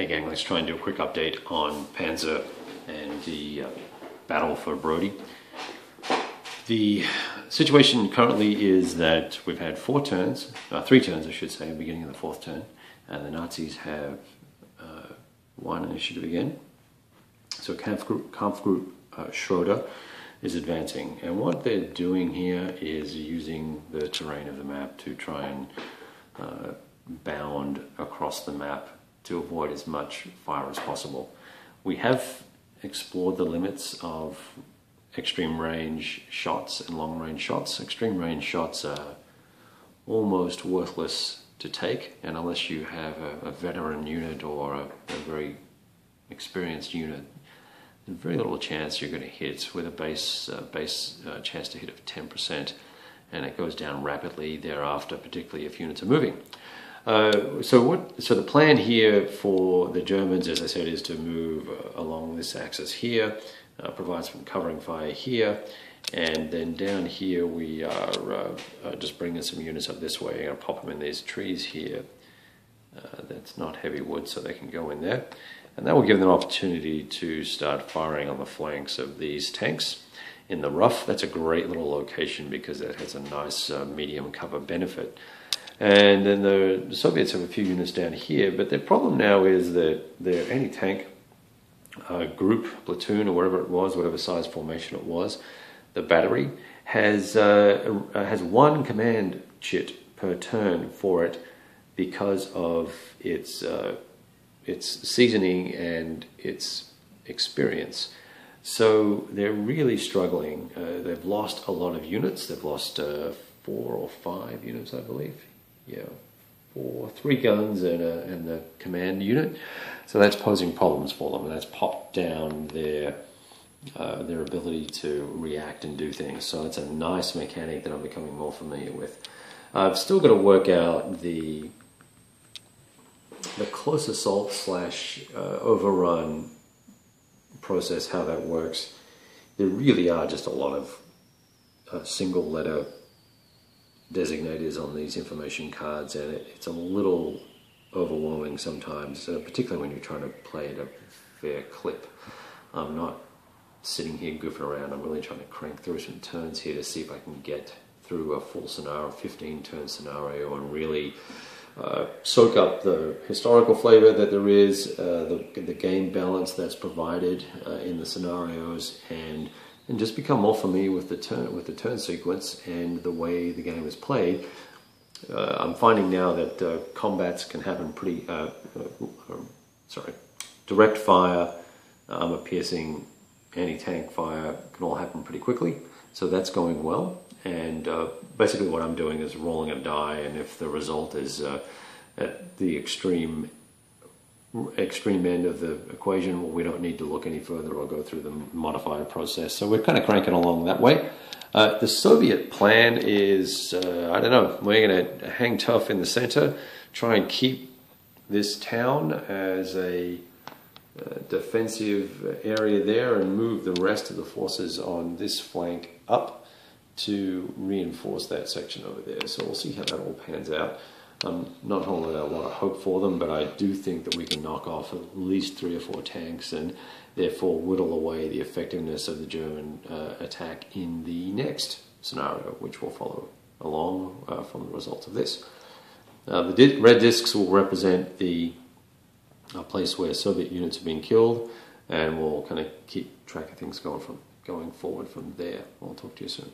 Hey gang, let's try and do a quick update on Panzer and the uh, battle for Brody. The situation currently is that we've had four turns, uh, three turns I should say, beginning of the fourth turn, and the Nazis have uh, won initiative again. So Kampfgruppe, Kampfgruppe uh, Schroeder is advancing, and what they're doing here is using the terrain of the map to try and uh, bound across the map to avoid as much fire as possible. We have explored the limits of extreme range shots and long range shots. Extreme range shots are almost worthless to take, and unless you have a, a veteran unit or a, a, very experienced unit, there's very little chance you're going to hit with a base uh, base uh, chance to hit of 10%, and it goes down rapidly thereafter, particularly if units are moving. Uh, so what? So the plan here for the Germans, as I said, is to move uh, along this axis here, uh, provide some covering fire here, and then down here we are uh, uh, just bringing some units up this way. To pop them in these trees here. that's not heavy wood, so they can go in there, and that will give them an opportunity to start firing on the flanks of these tanks. In the rough, that's a great little location because it has a nice medium cover benefit. And then the, the, Soviets have a few units down here, but their problem now is that their anti-tank uh, group, platoon, or whatever it was, whatever size formation it was, the battery has uh, has one command chit per turn for it because of its uh, its seasoning and its experience. So they're really struggling. Uh, they've lost a lot of units. They've lost uh, four or five units, I believe yeah, four, three guns and, a, and the command unit. So that's posing problems for them, and that's popped down their uh, their ability to react and do things. So it's a nice mechanic that I'm becoming more familiar with. I've still got to work out the the close assault slash uh, overrun process, how that works. There really are just a lot of uh, single letter designators on these information cards, and it, it's a little overwhelming sometimes, uh, particularly when you're trying to play at a fair clip. I'm not sitting here goofing around. I'm really trying to crank through some turns here to see if I can get through a full scenario, 15 turn scenario, and really uh, soak up the historical flavor that there is, uh, the, the game balance that's provided uh, in the scenarios, and and just become more familiar with the turn with the turn sequence and the way the game is played. Uh, I'm finding now that uh, combats can happen pretty. Uh, uh sorry, direct fire, armor piercing, anti-tank fire can all happen pretty quickly. So that's going well. And uh, basically, what I'm doing is rolling a die, and if the result is uh, at the extreme extreme end of the equation, well, we don't need to look any further or go through the modifier process. So we're kind of cranking along that way. Uh, the Soviet plan is, uh, I don't know, we're going to hang tough in the center, try and keep this town as a uh, defensive area there and move the rest of the forces on this flank up to reinforce that section over there. So we'll see how that all pans out. I'm not holding out a lot of hope for them, but I do think that we can knock off at least three or four tanks and therefore whittle away the effectiveness of the German uh, attack in the next scenario, which will follow along uh, from the results of this. Uh, the di red discs will represent the uh, place where Soviet units have been killed, and we'll kind of keep track of things going from going forward from there. I'll talk to you soon.